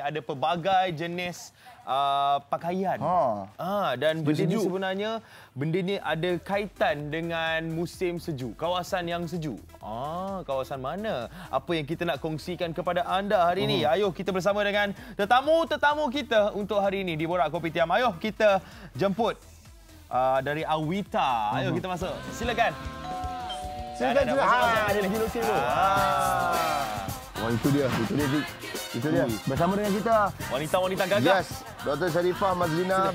ada pelbagai jenis uh, pakaian. Ha. Ah dan benda ni Sejuk. sebenarnya benda ni ada kaitan dengan musim sejuk, kawasan yang sejuk. Ah, kawasan mana? Apa yang kita nak kongsikan kepada anda hari ini? Ayuh kita bersama dengan tetamu-tetamu kita untuk hari ini di Borak Kopi Tiam. Ayuh kita jemput uh, dari Awita. Ayuh kita masuk. Silakan. Silakan, masuk. Ah, dia lagi lokal tu. Ah. Wah, itu dia. Itu dia, Dik. Itu dia. Bersama dengan kita. Wanita-wanita gagah. Yes. Dr. Sharifah Mazlina.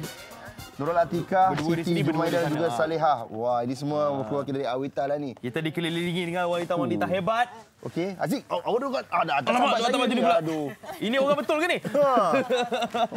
Nurul Atika, Berdua Siti Jumaida dan juga Ah. Salihah. Wah, ini semua keluarga dari Awita lah ni. Kita dikelilingi dengan wanita-wanita Uh. hebat. Okey, Aziz, awak awak duduk kat ah, dah atas Alamak, tu atas baju ni. ni pula. Aduh. Ini orang betul ke ni? Ha.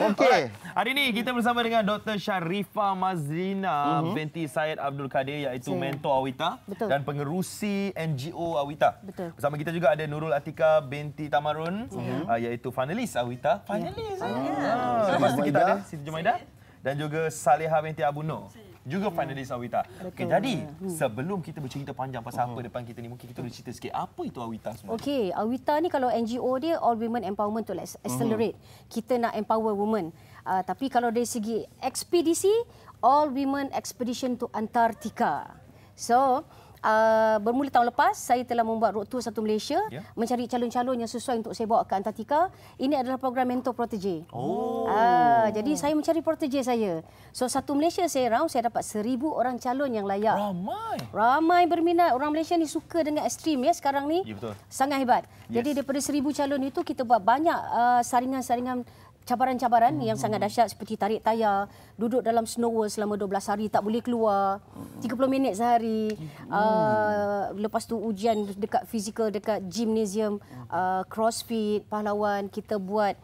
Okey. Hari ini kita bersama dengan Dr. Sharifah Mazlina Mhm. binti Syed Abdul Kadir iaitu Saya. mentor Awita Betul. dan pengerusi NGO Awita. Betul. Bersama kita juga ada Nurul Atika binti Tamarun Mhm. uh, iaitu finalis Awita. Finalis. Ya. Ah. Lepas tu kita ada Siti Jumaida dan juga Saleha binti Abu Nur. Juga finalis Awita. Okey, jadi sebelum kita bercerita panjang pasal apa depan kita ni, mungkin kita boleh cerita sikit apa itu Awita sebenarnya? Okey, Awita ni kalau NGO dia All Women Empowerment to accelerate. Kita nak empower women. Uh, tapi kalau dari segi ekspedisi, All Women Expedition to Antarctica. So, uh, bermula tahun lepas saya telah membuat road tour satu Malaysia Ya. mencari calon-calon yang sesuai untuk saya bawa ke Antarctica. Ini adalah program mentor protege. Oh. Ah, jadi saya mencari protege saya. So satu Malaysia saya round saya dapat seribu orang calon yang layak. Ramai. Ramai berminat. Orang Malaysia ni suka dengan ekstrim ya sekarang ni. Ya, betul. Sangat hebat. Yes. Jadi daripada seribu calon itu kita buat banyak uh, saringan-saringan cabaran-cabaran Hmm. yang sangat dahsyat seperti tarik tayar, duduk dalam snow world selama 12 hari tak boleh keluar, 30 minit sehari. Uh, lepas tu ujian dekat fizikal dekat gymnasium, uh, crossfit, pahlawan kita buat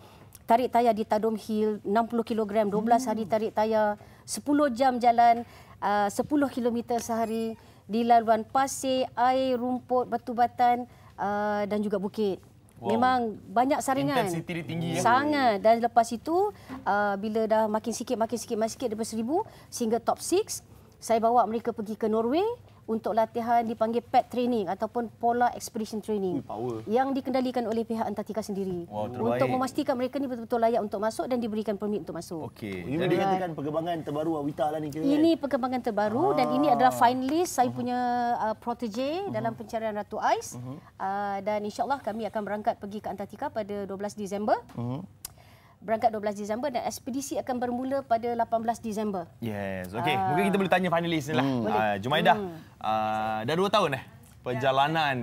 tarik tayar di Tadom Hill 60 kg 12 hari tarik tayar 10 jam jalan uh, 10 km sehari di laluan pasir, air, rumput, batu batan uh, dan juga bukit. Wow. Memang banyak saringan. Intensity dia tinggi, ya? Sangat. Dan lepas itu uh, bila dah makin sikit makin sikit makin sikit daripada seribu sehingga top 6 saya bawa mereka pergi ke Norway untuk latihan dipanggil PET training ataupun Polar Expedition Training Ui, power. yang dikendalikan oleh pihak Antartika sendiri Wow, terbaik. untuk memastikan mereka ni betul-betul layak untuk masuk dan diberikan permit untuk masuk. Okey. Ini Jadi dikatakan perkembangan terbaru Awita lah ni kira. kan? Ini perkembangan terbaru dan ini adalah finalist saya punya uh, protege dalam pencarian Ratu Ais. Uh, dan insyaAllah kami akan berangkat pergi ke Antartika pada 12 Disember. Berangkat 12 Disember dan ekspedisi akan bermula pada 18 Disember. Yes. Okey, mungkin kita boleh tanya finalis ni lah. Uh, Jumaidah, uh, dah dua tahun eh perjalanan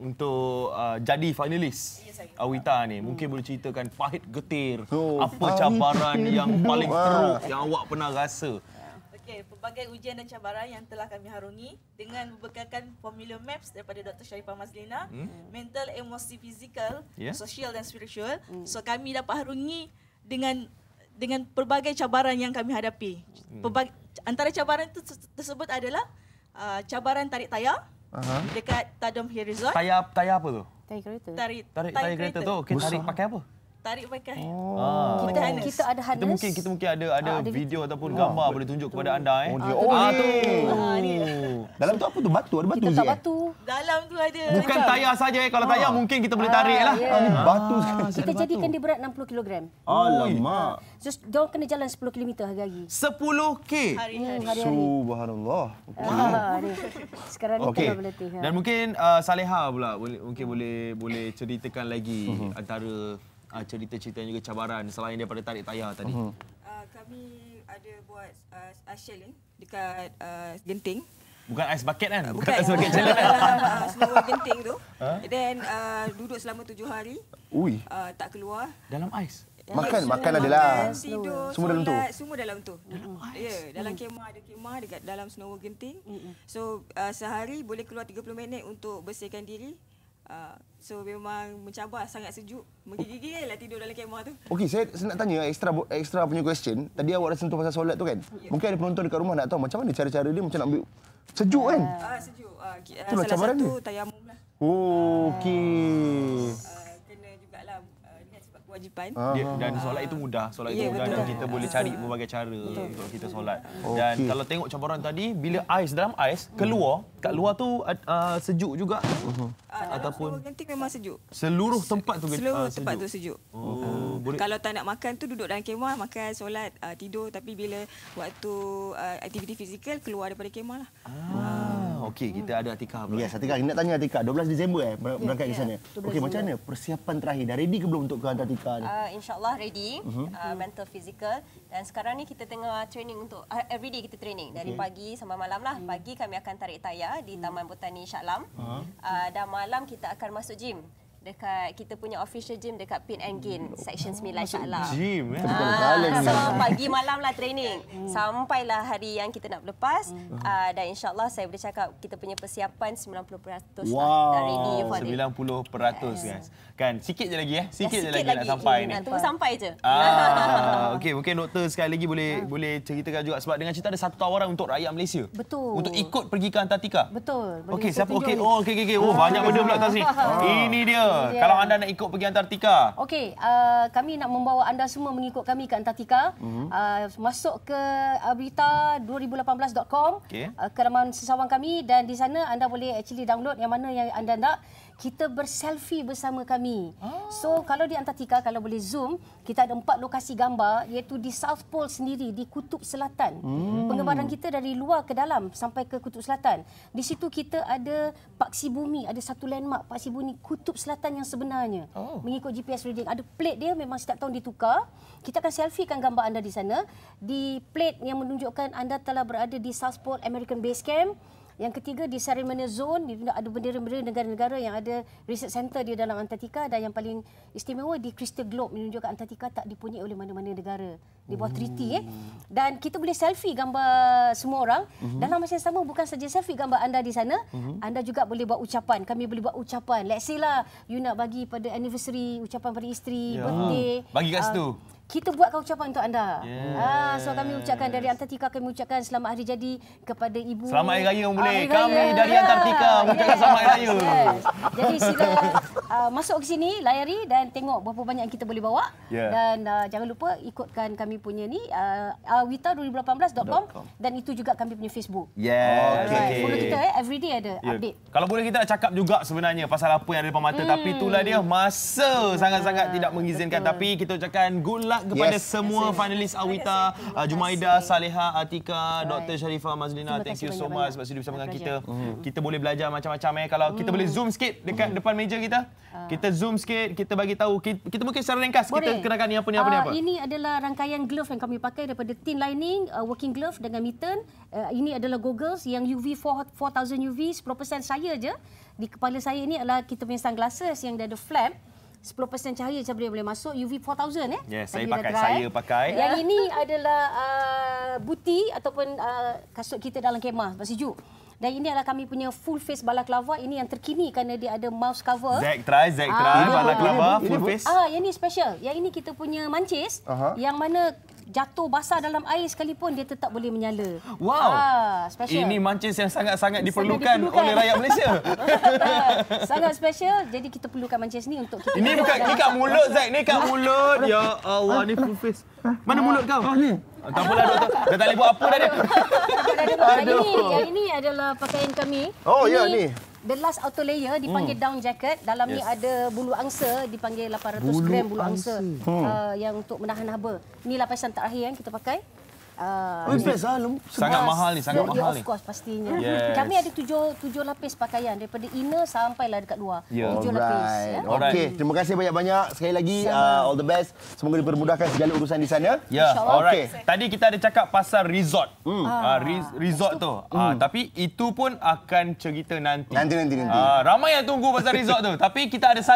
untuk uh, jadi finalis Awita ni. Mungkin boleh ceritakan pahit getir, Oh, apa cabaran yang paling teruk yang awak pernah rasa. Okey, pelbagai ujian dan cabaran yang telah kami harungi dengan membekalkan formula MAPS daripada Dr. Sharifah Mazlina, mental, emosi, fizikal, Ya. sosial dan spiritual. So kami dapat harungi dengan dengan pelbagai cabaran yang kami hadapi. Pelbagai, antara cabaran itu tersebut adalah uh, cabaran tarik tayar Aha. dekat Tadom Hill Resort. Tayar tayar apa tu? Tarik kereta. Tarik, Tarik tayar kereta tu. Okey, tarik pakai apa? Tarik pakai. Ah. Kita, harness. kita ada harness. Kita mungkin kita mungkin ada ada, Ah, ada video ataupun gambar boleh tunjuk kepada anda eh. Oh, dia. ah, Oh, tu. ni. Dalam tu apa tu? Batu? Ada batu kita eh? batu. Dalam tu ada Bukan tayar saja eh. Kalau tayar mungkin kita boleh tarik lah. ya. Ah, ni batu sekali. Kita jadikan dia berat 60 kg. Alamak. So, dia kena jalan 10 km hari-hari. 10k. hari-hari. Hmm, hari-hari. Subhanallah. Ah, ni. Sekarang ni berlatih. ha. Dan mungkin uh, Saleha pula boleh mungkin boleh boleh ceritakan lagi antara uh, cerita-cerita dan juga cabaran selain daripada tarik tayar tadi. Uh, kami ada buat uh, ice challenge dekat uh, Genting. Bukan ice bucket kan? Bukan, Bukan. ice bucket challenge. kan? Dalam uh, Snow Genting tu. Dan uh, duduk selama tujuh hari. Ui. Uh, tak keluar. Dalam ice. Makan, makan Makan, adalah. Tidur, Semua dalam tu? Semua dalam tu. Ya, yeah, dalam kemah ada kemah dekat dalam Snow Genting. So uh, sehari boleh keluar 30 minit untuk bersihkan diri. Uh, so memang mencabar sangat sejuk. Menggigil lah tidur dalam kemah tu. Okey, saya, saya nak tanya extra extra punya question. Tadi awak dah sentuh pasal solat tu kan? Mungkin ada penonton dekat rumah nak tahu macam mana cara-cara dia macam nak ambil sejuk kan? Ah sejuk. Uh, uh, Itulah salah satu dia. tayamum lah. Oh, okey. Uh, kena jugalah uh, ingat sebab kewajipan kewajipan. Dia, dan solat itu mudah. Solat itu Ya, mudah dan betul. kita boleh cari berbagai cara untuk kita solat. Dan Okey. kalau tengok cabaran tadi, bila ais dalam ais keluar, kat luar tu uh, sejuk juga. Ah, dalam Ataupun Genting memang sejuk. seluruh tempat tu Seluruh ah, tempat tu sejuk. sejuk. Oh, boleh. Kalau tak nak makan tu duduk dalam kemah, makan, solat, uh, tidur. Tapi bila waktu uh, aktiviti fizikal, keluar daripada kemah lah. Ah, okey kita ada Atika pula. Yes, Atika. Nak tanya Atika, 12 Disember eh ber- berangkat ke ya, sana. 12 Okey, macam mana persiapan terakhir? Dah ready ke belum untuk ke Antartika ni? Uh, InsyaAllah ready, uh, mental, physical. Dan sekarang ni kita tengah training untuk, uh, everyday kita training. Dari pagi sampai malam lah. Pagi kami akan tarik tayar di Taman Botani Shah Alam. Uh, dan malam kita akan masuk gym. Dekat kita punya official gym dekat Pin and Gain, Section 9 Shah Alam. Gym eh. Kepala Ah, ni. so pagi malam lah training sampailah hari yang kita nak berlepas uh, dan insyaallah saya boleh cakap kita punya persiapan 90% Wow. lah dah ready for it. 90% guys. Kan sikit je lagi eh. Sikit Dah je lagi, nak sampai ni. Nak tunggu sampai je. Ah, okey mungkin doktor sekali lagi boleh boleh ceritakan juga sebab dengan cerita ada satu tawaran untuk rakyat Malaysia. Betul. Untuk ikut pergi ke Antartika. Betul. Okey, siapa okey? ni. Oh, okey okey. Oh, banyak benda pula atas ni. Ini dia. Ya. Kalau anda nak ikut pergi Antartika. Okey, uh, kami nak membawa anda semua mengikut kami ke Antartika. Uh, masuk ke abrita2018.com Okey. uh, ke laman sesawang kami dan di sana anda boleh actually download yang mana yang anda nak. Kita berselfie bersama kami. So kalau di Antartika kalau boleh zoom, kita ada empat lokasi gambar iaitu di South Pole sendiri di Kutub Selatan. Pengembaraan kita dari luar ke dalam sampai ke Kutub Selatan. Di situ kita ada paksi bumi, ada satu landmark paksi bumi Kutub Selatan yang sebenarnya. Oh. Mengikut GPS reading. Ada plate dia memang setiap tahun ditukar. Kita akan selfiekan gambar anda di sana. Di plate yang menunjukkan anda telah berada di South Pole American Base Camp. Yang ketiga di ceremonial zone di ada bendera-bendera negara-negara yang ada research center di dalam Antartika dan yang paling istimewa di Crystal Globe menunjukkan Antartika tak dipunyai oleh mana-mana negara di bawah treaty eh. Dan kita boleh selfie gambar semua orang. Dalam masa yang sama bukan saja selfie gambar anda di sana, anda juga boleh buat ucapan. Kami boleh buat ucapan. Let's say lah you nak bagi pada anniversary, ucapan pada isteri, Ya. birthday. Bagi kat Ah, situ. kita buatkan ucapan untuk anda. Yes. Ah, so kami ucapkan dari Antartika kami ucapkan selamat hari jadi kepada ibu. Selamat Hari Raya boleh. Hari Kami Raya. dari Antartika mengucapkan selamat Hari Raya. Yes. Jadi sila uh, masuk ke sini, layari dan tengok berapa banyak yang kita boleh bawa. Ya. Dan uh, jangan lupa ikutkan kami punya ni uh, awita2018.com dan itu juga kami punya Facebook. Yes. Alright. Follow kita eh everyday ada Ya. update. Kalau boleh kita nak cakap juga sebenarnya pasal apa yang ada depan mata tapi itulah dia masa sangat-sangat tidak mengizinkan tapi kita ucapkan good luck kepada Yes. semua finalis Awita, uh, Jumaida, Saleha, Atika, Dr. Sharifah Mazlina. Terima Thank you so much sebab sudi bersama dengan kita. pleasure. Kita boleh belajar macam-macam eh. Kalau kita boleh zoom sikit dekat depan meja kita. Kita zoom sikit, kita bagi tahu kita, kita mungkin secara ringkas kita Boleh. kenalkan ni apa ni apa ni Ah, apa. Ini adalah rangkaian glove yang kami pakai daripada thin lining, uh, working glove dengan mitten. Uh, ini adalah goggles yang UV 4, 4000 UV, 10% saya je. Di kepala saya ini adalah kita punya sunglasses yang dia ada flap. 10% cahaya saja boleh boleh masuk UV 4000 eh. Yes, saya Tadi dah pakai, try. saya pakai. Yang ini adalah uh, buti ataupun uh, kasut kita dalam kemah sebab sejuk. Dan ini adalah kami punya full face balaclava. Ini yang terkini kerana dia ada mouse cover. Zack try, Zack Ah. try, Ini apa? balak Ini? Ini full apa? face. Ah, yang ni special. Yang ini kita punya mancis Aha. yang mana jatuh basah dalam air sekalipun dia tetap boleh menyala. Wow. Ah, special. Ini mancis yang sangat-sangat diperlukan, diperlukan. oleh rakyat Malaysia. sangat special. Jadi kita perlukan mancis ni untuk kita. Ini bukan ni kat mulut Zack, ni kat mulut. Ya Allah, ni full face. Mana mulut kau? Oh, ni. Tak apalah doktor. Dah tak boleh buat apa dah dia. Yang ini, yang ini adalah pakaian kami. Oh, ini ya, ni. The last outer layer dipanggil down jacket. Dalam ni Yes. ada bulu angsa dipanggil 800 Bulu gram bulu angsa, angsa. Uh, yang untuk menahan haba. Ini lapisan terakhir yang kita pakai. Uh, Oh, best ah. lem- Sangat mahal ni, sangat ya, mahal of ni. course pastinya. Yes. Kami ada tujuh tujuh lapis pakaian daripada inner sampailah dekat luar. Ya. Tujuh lapis. Alright. Ya. Alright. Okey, terima kasih banyak-banyak. Sekali lagi uh, all the best. Semoga dipermudahkan segala urusan di sana. Ya, InsyaAllah. alright. Okey. Tadi kita ada cakap pasal resort. Hmm. Uh, resort tu. Uh, tapi itu pun akan cerita nanti. Nanti nanti nanti. Ah, ramai yang tunggu pasal resort tu. Tapi kita ada satu